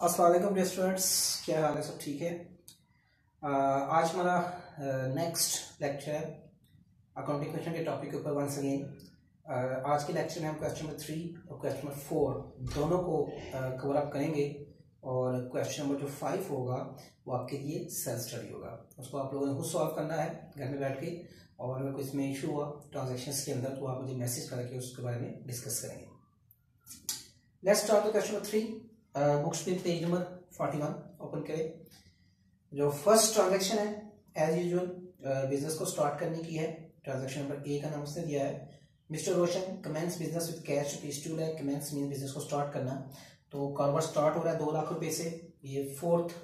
Aslam students क्या हाल है? सब ठीक है? आज हमारा नेक्स्ट लेक्चर है। अकाउंटिंग क्वेश्चन के टॉपिक के ऊपर वंस अगेन आज के लेक्चर में हम क्वेश्चन नंबर थ्री और क्वेश्चन नंबर फोर दोनों को कवर अप करेंगे और क्वेश्चन नंबर जो फाइव होगा, वो आपके लिए सेल्फ स्टडी होगा। उसको आप लोगों ने खुद सॉल्व करना है, घर में बैठ के। और अगर कोई इसमें इशू हुआ ट्रांजेक्शन के अंदर तो आप मुझे मैसेज करके उसके बारे में डिस्कस करेंगे। Let's start the question number three books पे page number forty one open करें। जो फ़र्स्ट ट्रांजेक्शन है एज यूजल बिज़नेस को स्टार्ट करने की है। ट्रांजेक्शन नंबर ए का नाम उसने दिया है। Mister Roshan commence business with cash rupees two lakh commence mean business को स्टार्ट करना। तो कारोबार स्टार्ट हो रहा है दो लाख रुपए से। ये fourth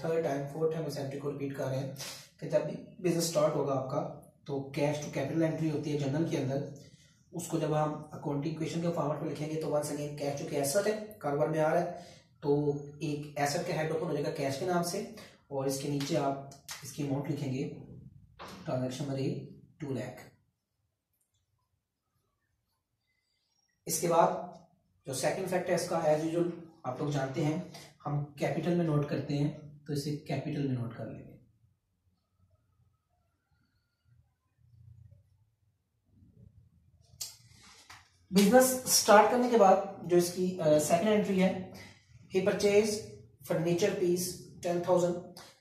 third time fourth time इस एंट्री को रिपीट कर रहे हैं। कि जब भी बिज़नेस स्टार्ट होगा आपका तो कैश टू कैपिटल एंट्री होती है जनरल के अंदर। उसको जब हम अकाउंटिंग क्वेश्चन के फॉर्मेट में लिखेंगे तो वंस अगेन कैश जो कि एसेट है। कारोबार में आ रहा है। तो एक एसेट का हेड ओपन हो जाएगा कैश के नाम से और इसके नीचे आप इसकी अमाउंट लिखेंगे transaction number A two lakh इसके बाद जो सेकंड फैक्ट है इसका एज यूजल आप लोग जानते हैं हम कैपिटल में नोट करते हैं तो इसे कैपिटल में नोट कर लेंगे। बिज़नेस स्टार्ट करने के बाद जो इसकी सेकंड uh, एंट्री है he purchase furniture piece ten thousand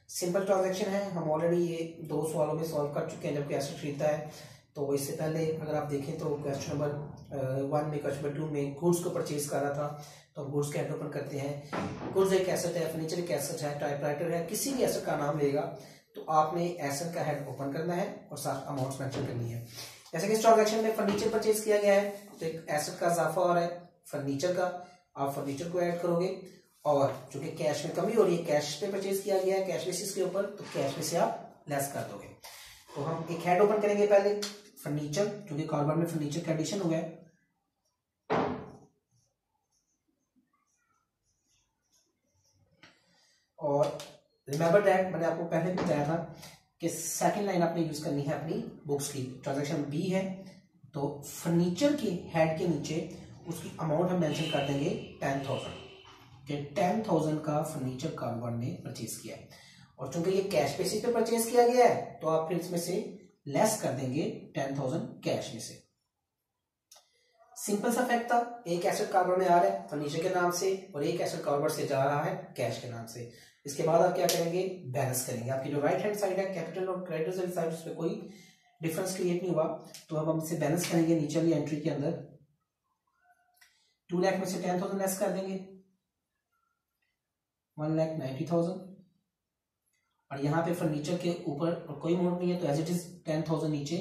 simple transaction है। हम ऑलरेडी ये दो सवालों में सॉल्व कर चुके हैं जब कैसे खरीदता है। तो इससे पहले अगर आप देखें तो क्वेश्चन नंबर वन में क्वेश्चन नंबर टू में गुड्स को परचेज कर रहा था। तो हम गुड्स के ओपन करते हैं। गुड्स एक एसेट है फर्नीचर एक एसेट है टाइपराइटर है, किसी भी एसेट का नाम लेगा। तो आपने एसेट का हेड ओपन करना है और साथ अमाउंट मेंशन करनी है। जैसे कि इस ट्रांजेक्शन में फर्नीचर परचेज किया गया है तो एक एसेट का इजाफा हो रहा है फर्नीचर का। आप फर्नीचर को ऐड करोगे और चूँकि कैश में कमी हो रही है कैश पे परचेज किया गया है कैश बेसिस के ऊपर तो कैश में से आप लेस कर दोगे। तो हम एक हेड ओपन करेंगे पहले फर्नीचर क्योंकि कारोबार में फर्नीचर का एडिशन हुआ है और रिमेंबर दैट मैंने आपको पहले भी बताया था कि सेकंड लाइन आपने यूज़ करनी है अपनी बुक्स की। ट्रांजेक्शन बी है तो फर्नीचर के हेड के नीचे उसकी अमाउंट हम मेंशन कर देंगे टेन थाउज़ेंड कि टेन थाउज़ेंड का फर्नीचर कारोबार ने परचेज किया है। और चूँकि ये कैश बेसिस पे परचेज किया गया है तो आप फिर इसमें से लेस कर देंगे टेन थाउज़ेंड कैश में से। सिंपल सा फैक्ट था, एक एसेट कारोबार में आ रहा है फर्नीचर के नाम से और एक एसेट कारोबार से जा रहा है कैश के नाम से। इसके बाद आप क्या करेंगे? बैलेंस करेंगे। आपकी जो राइट हैंड साइड है कैपिटल और क्रेडिटर साइड उसमें कोई डिफरेंस क्रिएट नहीं हुआ। तो अब हम इसे बैलेंस करेंगे नीचे वाली एंट्री के अंदर। टू लैख में से टेन थाउज़ेंड लेस कर देंगे। One lakh ninety thousand. और यहाँ पे फर्नीचर के ऊपर और कोई अमाउंट नहीं है तो as it is ten thousand नीचे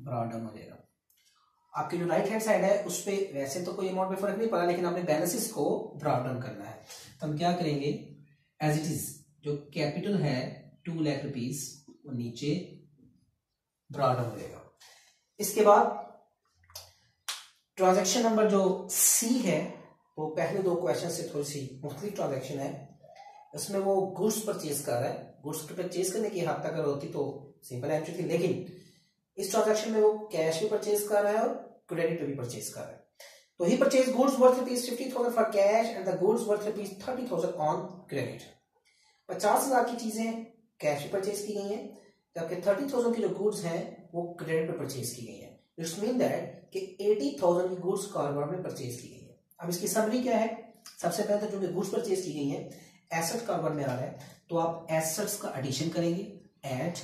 ब्रॉड हो जाएगा। आपकी जो राइट हैंड साइड है, उस पर वैसे तो कोई अमाउंट में फ़र्क नहीं पड़ा, लेकिन आपने बैलेंसेस को ब्रॉड डाउन करना है। तो हम क्या करेंगे? एज इट इज़ जो कैपिटल है टू लैख रुपीज़ वो नीचे ब्रॉड डाउन हो जाएगा। इसके बाद ट्रांजेक्शन नंबर जो सी है वो पहले दो क्वेश्चन से थोड़ी सी मुख्तलिफ़ ट्रांजेक्शन है। इसमें वो गुड्स परचेज कर रहा है। गुड्स परचेज करने की हद तक अगर होती तो सिंपल एंट्री थी, लेकिन इस ट्रांजेक्शन में वो कैश भी परचेज कर रहा है और क्रेडिट भी परचेज कर रहा है। तो he purchase goods worth rupees fifty thousand for cash and the goods worth rupees thirty thousand on credit पचास हज़ार की चीज़ें कैश पे परचेज की गई हैं, जबकि थर्टी थाउज़ेंड की जो गुड्स हैं, वो क्रेडिट पे परचेज की गई हैं। इट्स मीन दैट कि एटी थाउज़ेंड की गुड्स कारोबार में परचेज की गई अब इसकी समरी क्या है? सबसे पहले तो जो गुड्स परचेज की गई है एसेट कारोबार में आ रहा है तो आप एसेट्स का एडिशन करेंगे एट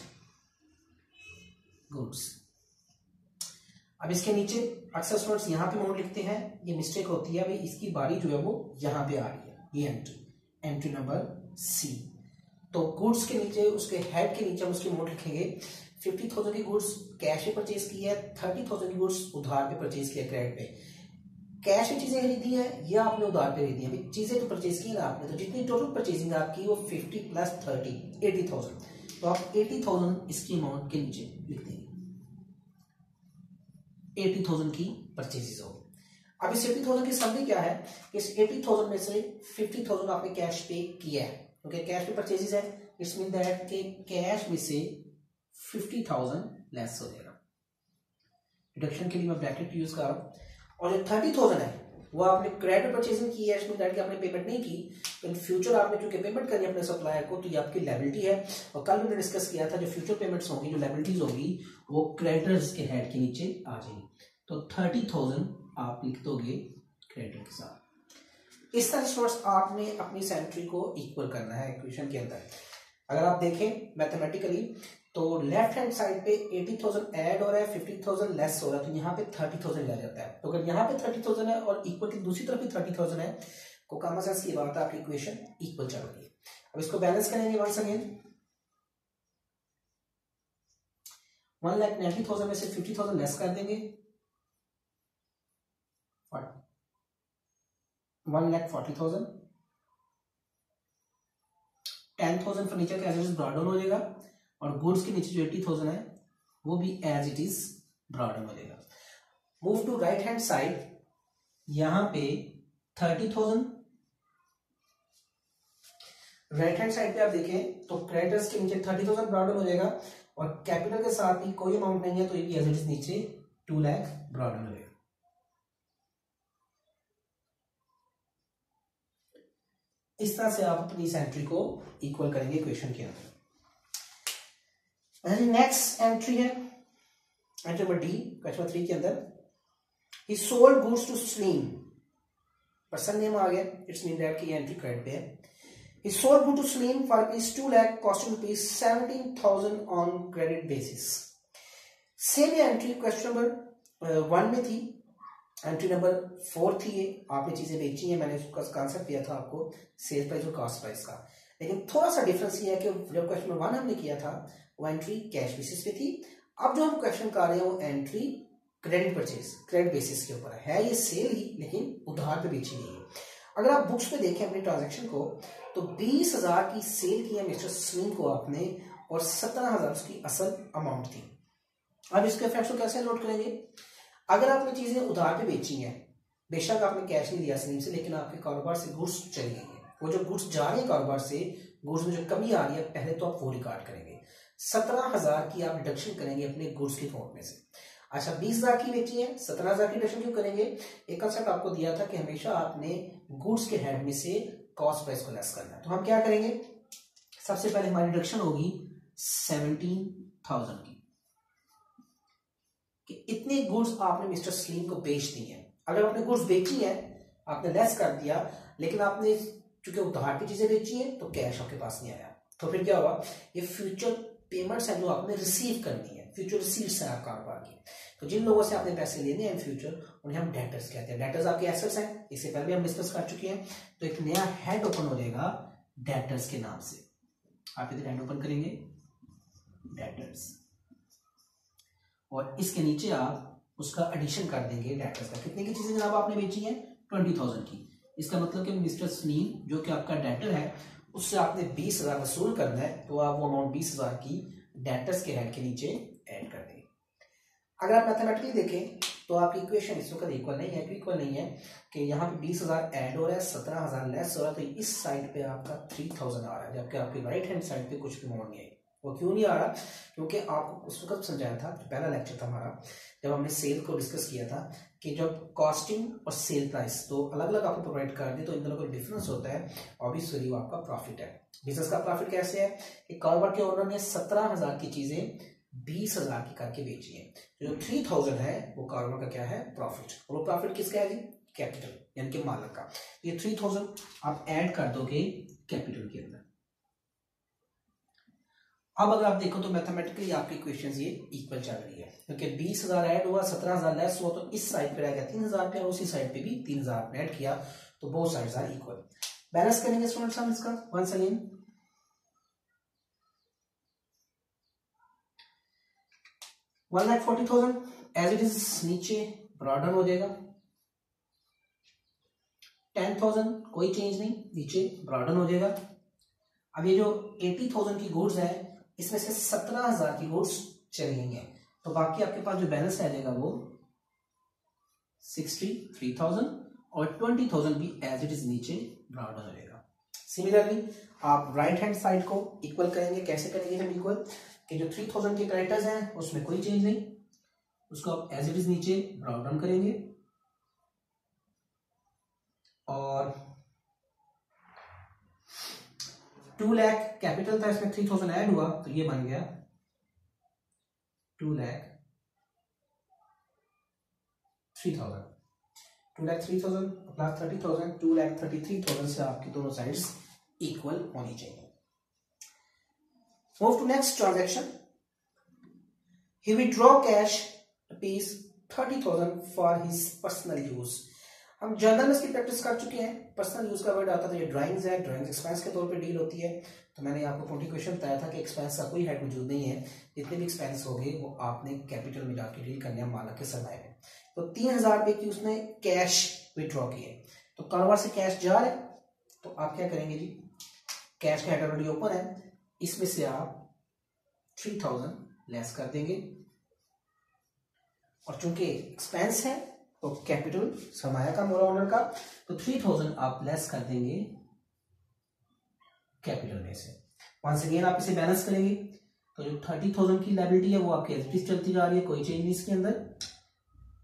गुड्स अब इसके नीचे अक्सर स्टूडेंट्स यहाँ पे मोड लिखते हैं। ये मिस्टेक होती है भाई इसकी बारी जो है वो यहाँ पे आ रही है। ये एंट्री एंट्री नंबर सी तो गुड्स के नीचे, उसके हेड के नीचे हम उसकी मोड लिखेंगे। फिफ्टी थाउज़ेंड की गुड्स कैश पे परचेज की है थर्टी थाउज़ेंड की गुड्स उधार पे परचेज किया क्रेडिट पे। कैश में चीज़ें खरीदी है या आपने उधार पे खरीदी है? चीज़ें तो परचेज की ना आपने तो जितनी टोटल परचेजिंग आपकी वो fifty plus thirty eighty thousand तो आप एटी थाउज़ेंड इसकी अमाउंट के नीचे लिख देंगे एटी थाउज़ेंड की परचेजेस हो। अब इस एटी थाउज़ेंड की समरी क्या है? इस एटी थाउज़ेंड में से फिफ्टी थाउज़ेंड आपने कैश पे किया है। क्योंकि कैश पे परचेजेस है इट्स मीन दैट के कैश में से फिफ्टी थाउज़ेंड लेस हो जाएगा। डिडक्शन के लिए मैं ब्रैकेट यूज़ कर रहा हूँ। और जो थर्टी थाउज़ेंड है। वो आपने क्रेडिट परचेजिंग की है, इसमें कि आपने पेमेंट नहीं की। इन फ्यूचर आपने चूँकि पेमेंट करनी है अपने सप्लायर को तो ये आपकी लेबिलिटी है। और कल मैंने डिस्कस किया था, जो फ्यूचर पेमेंट्स होंगी, जो लेबिलिटीज होगी, वो क्रेडिटर्स के हेड के नीचे आ जाएँगी। तो थर्टी थाउज़ेंड आप लिख दोगे क्रेडिटर के साथ। इस तरह आपने अपनी सेंट्री को इक्वल करना है इक्वेशन के अंदर। अगर आप देखें मैथमेटिकली तो लेफ़्ट हैंड साइड पे एटी थाउज़ेंड एड हो रहा है फिफ्टी थाउज़ेंड लेस हो रहा है तो यहाँ पे थर्टी थाउज़ेंड आ जाता है। तो अगर यहाँ पे थर्टी थाउज़ेंड है और इक्वल की दूसरी तरफ़ भी थर्टी थाउज़ेंड है तो कॉमन सेंस की बात है, आपकी इक्वेशन इक्वल चल रही है। अब इसको बैलेंस करेंगे once again one lakh ninety thousand में से फिफ्टी थाउज़ेंड लेस कर देंगे। One lakh forty thousand ten thousand furniture का एज ब्रॉड डाउन हो जाएगा और गुड्स के नीचे जो एट्टी थाउज़ेंड है, वो भी as it is brought down हो जाएगा move to right hand side यहाँ पे thirty thousand right hand side पे आप देखें तो क्रेडिटर्स के नीचे थर्टी थाउज़ेंड ब्रॉड डाउन हो जाएगा और कैपिटल के साथ ही कोई अमाउंट नहीं है तो ये भी एज इट इज़ नीचे टू लैख ब्रॉड डाउन हो जाएगा इस तरह से आप अपनी इस एंट्री को इक्वल करेंगे इक्वेशन के अंदर। नेक्स्ट एंट्री है entry number D question three के अंदर। He sold goods to Salim person name आ गया इट्स मीन दैट की एंट्री क्रेडिट पे है। He sold good to Slim for rupees 2 lakh costing rupees 17,000 on credit basis. Same entry question number one में थी। Entry number four थी ये। आपने चीज़ें बेची हैं, मैंने उसका कॉन्सेप्ट दिया था आपको सेल प्राइस और कॉस्ट प्राइस का। लेकिन थोड़ा सा डिफरेंस ये है कि जो क्वेश्चन नंबर वन हमने किया था, वो एंट्री कैश बेसिस पे थी। अब जो हम क्वेश्चन कर रहे हैं, वो entry credit purchase credit basis के ऊपर है। ये सेल ही, लेकिन उधार पे बेची गई है। अगर आप बुक्स पे देखें अपने ट्रांजेक्शन को तो बीस हज़ार की सेल की है मिस्टर स्लीम को आपने, और सत्रह हज़ार उसकी असल अमाउंट थी। अब इसके इफ़ेक्ट को कैसे नोट करेंगे? अगर आपने चीज़ें उधार पे बेची हैं, बेशक आपने कैश नहीं दिया सलीम से, लेकिन आपके कारोबार से गुड्स चली गई है। वो जो गुड्स जा रही है कारोबार से गुड्स में जो कमी आ रही है, पहले तो आप वो रिकॉर्ड करेंगे। सत्रह हज़ार की आप डिडक्शन करेंगे अपने गुड्स के अकाउंट में से। अच्छा बीस हज़ार की बेची है, सत्रह हज़ार की डिडक्शन क्यों करेंगे? एक कंसेप्ट आपको दिया था कि हमेशा आपने गुड्स के हेड में से कॉस्ट प्राइस को लेस करना है। तो हम क्या करेंगे? सबसे पहले हमारी डिडक्शन होगी सेवनटीन थाउज़ेंड की। कि इतने गुड्स आपने मिस्टर स्लीम को बेच दी है। अगर आपने गुड्स बेची है, आपने लेस कर दिया, लेकिन आपने चूँकि उधार की चीज़ें बेची है तो कैश आपके पास नहीं आया। तो फिर क्या होगा ये फ्यूचर पेमेंट्स है जो आपने रिसीव करनी है। फ्यूचर रिसीव्स है कारोबार की। तो जिन लोगों से आपने पैसे लेने हैं फ्यूचर उन्हें हम डेटर्स कहते हैं। डेटर्स आपके एसेट्स हैं। इससे पहले भी हम डिस्कस कर चुके हैं। तो एक नया हेड ओपन हो जाएगा डेटर्स के नाम से। आप इधर हेड ओपन करेंगे। डेटर्स और इसके नीचे आप उसका एडिशन कर देंगे डेटर्स का। कितने की चीज़ें जनाब आपने बेची है? ट्वेंटी थाउज़ेंड की। इसका मतलब कि मिस्टर स्नील जो कि आपका डेटर है, उससे आपने बीस हज़ार वसूल करना है तो आप वो अमाउंट बीस हज़ार की डेटर्स के हेड के नीचे ऐड कर देंगे अगर आप मैथमेटिकली देखें तो आपकी इक्वेशन इस वक्त इक्वल नहीं है इक्वल नहीं है कि यहाँ पे बीस हज़ार एड हो रहा है, सत्रह हज़ार लेस हो रहा है तो इस साइड पे आपका थ्री थाउज़ेंड आ रहा है, जबकि आपकी राइट हैंड साइड पे कुछ भी अमाउंट नहीं आई वो क्यों नहीं आ रहा? क्योंकि आपको उस वक्त समझाया था जो पहला लेक्चर था हमारा, जब हमने सेल को डिस्कस किया था कि जब कॉस्टिंग और सेल प्राइस तो अलग अलग आपको प्रोवाइड कर दे तो इन दोनों का डिफरेंस होता है ऑब्वियसली वो आपका प्रॉफिट है। बिज़नेस का प्रॉफिट कैसे है? कि कारोबार के ओनर ने सत्रह हज़ार की चीज़ें बीस हज़ार की करके बेची है। जो थ्री थाउज़ेंड है, वो कारोबार का क्या है? प्रॉफिट और वो प्रॉफिट किसका है जी? कैपिटल यानी कि मालक का। ये थ्री थाउज़ेंड आप ऐड कर दोगे कैपिटल के अंदर। अब अगर आप देखो तो मैथमेटिकली आपकी क्वेश्चन ये इक्वल चल रही है। क्योंकि बीस हज़ार एड हुआ, सत्रह हज़ार लेस हुआ तो इस साइड पे रह गया, तीन हज़ार पे उसी साइड पे भी तीन हज़ार ऐड किया तो बहुत साइड आर इक्वल बैलेंस करेंगे स्टूडेंट्स हम इसका once again one lakh forty thousand as it is नीचे ब्रॉडन हो जाएगा. टेन थाउज़ेंड कोई चेंज नहीं, नीचे ब्रॉडन हो जाएगा. अब ये जो एटी थाउज़ेंड की गुड्स है इसमें से सत्रह हज़ार की गुड्स चली गई है तो बाकी आपके पास जो बैलेंस रह जाएगा वो सिक्सटी थ्री थाउज़ेंड और ट्वेंटी थाउज़ेंड भी एज इट इज़ नीचे ब्रॉडन हो जाएगा। सिमिलरली आप राइट हैंड साइड को इक्वल करेंगे। कैसे करेंगे हम इक्वल कि जो थ्री थाउज़ेंड के करेक्टर्स हैं, उसमें कोई चेंज नहीं। उसको आप एज इट इज़ नीचे ब्राउन डाउन करेंगे। टू लैख कैपिटल था, इसमें थ्री थाउज़ेंड ऐड हुआ तो ये बन गया। Two lakh three thousand two lakh three thousand plus thirty thousand two lakh thirty three thousand से आपकी दोनों साइड्स इक्वल होनी चाहिए। Move to next transaction he withdraw cash rupees thirty thousand for his personal use हम में इसकी practice कर चुके हैं। पर्सनल यूज़ का वर्ड आता था, ये ड्राइंग्स है। ड्राइंग्स एक्सपेंस के तौर पे डील होती है। तो मैंने आपको क्वेश्चन बताया था कि एक्सपेंस का कोई हेड मौजूद नहीं है। जितने भी एक्सपेंस हो गए, वो आपने कैपिटल में जाके डील करने मालक के सरमाए में। तो तीन हज़ार रुपए की उसने कैश विड्रॉ किए तो कारोबार से कैश जा रहे तो आप क्या करेंगे जी? कैश का हेड ऑलरेडी ओपन है। इसमें से आप थ्री थाउज़ेंड लेस कर देंगे। और चूँकि एक्सपेंस है तो कैपिटल सरमाया का मोरा ऑनर का तो थ्री थाउज़ेंड आप लेस कर देंगे कैपिटल में से। वंस अगेन आप इसे बैलेंस करेंगे तो जो थर्टी थाउज़ेंड की लाइबिलिटी है वो आपकी एज चलती जा रही है, कोई चेंज नहीं इसके अंदर।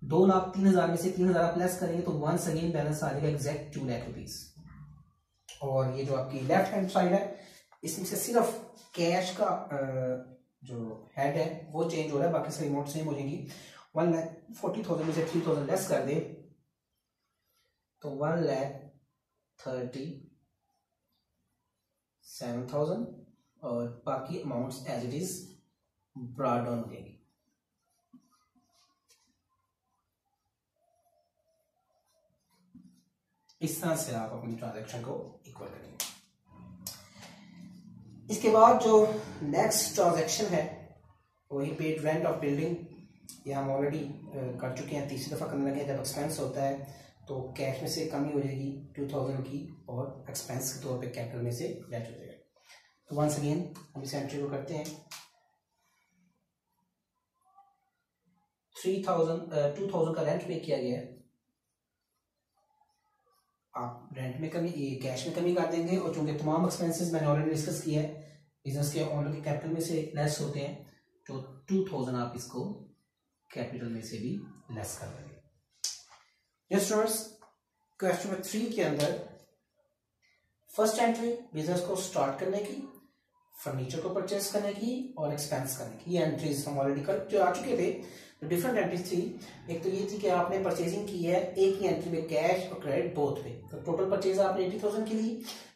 दो लाख तीन हज़ार में से तीन हज़ार आप लेस करेंगे तो वंस अगेन बैलेंस आ जाएगा एग्जैक्ट टू लैख रुपीज़ और ये जो आपकी लेफ़्ट हैंड साइड है, इसमें से सिर्फ़ कैश का जो हेड है, वो चेंज हो रहा है, बाकी सारी अमाउंट सेम हो जाएँगी। वन लैख फोर्टी थाउज़ेंड में से थ्री थाउज़ेंड लेस कर दे तो one lakh thirty seven thousand और बाकी amounts as it is brought down हो इस तरह से आप अपनी ट्रांजेक्शन को इक्वल करेंगे। इसके बाद जो नेक्स्ट ट्रांजेक्शन है, वही पेड रेंट ऑफ़ बिल्डिंग ये हम ऑलरेडी कर चुके हैं। तीसरी दफ़ा करने लगे जब एक्सपेंस होता है तो कैश में से कमी हो जाएगी टू थाउज़ेंड की और एक्सपेंस के तौर पे कैपिटल में से लेट हो जाएगा। तो वंस अगेन हम इस एंट्री को करते हैं। थ्री थाउज़ेंड टू थाउज़ेंड का रेंट पे किया गया है। आप रेंट में कमी कैश में कमी कर देंगे और चूँकि तमाम एक्सपेंसेस मैंने ऑलरेडी डिस्कस किया है बिज़नेस के ऑनर के कैपिटल में से लेस होते हैं तो टू थाउज़ेंड आप इसको कैपिटल में से भी लेस कर देंगे। स्टूडेंट्स क्वेश्चन नंबर थ्री के अंदर फ़र्स्ट एंट्री बिज़नेस को स्टार्ट करने की फर्नीचर को परचेज करने की और एक्सपेंस करने की। ये एंट्रीज हम ऑलरेडी कर जो आ चुके थे तो डिफरेंट एंट्रीज थी। एक तो ये थी कि आपने परचेजिंग की है, एक ही एंट्री में कैश और क्रेडिट बोथ पे तो टोटल परचेज आपने एटी थाउज़ेंड की ली,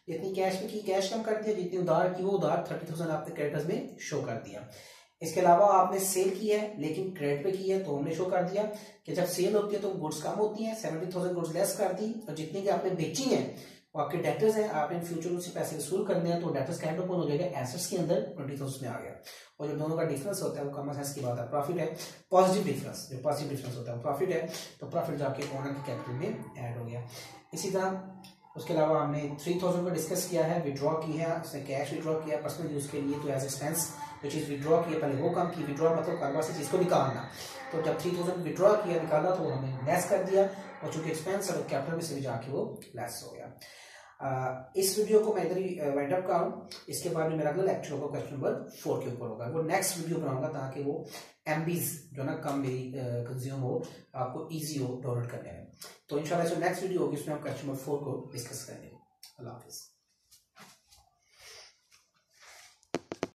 जितनी कैश में की कैश कम कर दिया, जितनी उधार की, वो उधार थर्टी थाउज़ेंड आपने क्रेडिटर्स में शो कर दिया। इसके अलावा आपने सेल की है, लेकिन क्रेडिट पे की है तो हमने शो कर दिया कि जब सेल होती है तो गुड्स कम होती है सेवेंटी थाउज़ेंड गुड्स लेस कर दी और जितनी की आपने बेची है, वो आपके डेटर्स हैं, आपने फ्यूचर उनसे पैसे वसूल करने हैं तो डेटर्स कैंड ओपन हो जाएगा एसेट्स के अंदर ट्वेंटी थाउज़ेंड में आ गया। और जो दोनों का डिफरेंस होता है, वो कम की बात है प्रॉफिट है पॉजिटिव डिफरेंस जो पॉजिटिव डिफरेंस होता है प्रॉफिट है तो प्रॉफिट जाके ओनर के कैपिटल में ऐड हो गया। इसी तरह, उसके अलावा हमने थ्री थाउज़ेंड को डिस्कस किया है विड्रॉ की है, उसने कैश विड्रॉ किया पर्सनल यूज़ के लिए तो एज एक्सपेंस जो चीज़ विड्रॉ की पहले वो काम की विड्रॉ मतलब कारोबार से चीज़ को निकालना तो जब थ्री थाउज़ेंड विड्रॉ किया, निकाला तो हमने लेस कर दिया और चूँकि एक्सपेंस और कैपिटल में से भी जाके वो लेस हो गया। इस वीडियो को मैं इधर ही वाइंड अप कर करूँ इसके बाद में मेरा अगला लेक्चर होगा क्वेश्चन नंबर फोर के ऊपर होगा। वो नेक्स्ट वीडियो बनाऊँगा ताकि वो एम जो ना, कम मेरी कंज्यूम हो, आपको ईजी हो डाउनलोड करने में। तो इंशाल्लाह जो नेक्स्ट वीडियो होगी, उसमें हम क्वेश्चन नंबर फोर को डिस्कस करेंगे। अल्लाह हाफिज़।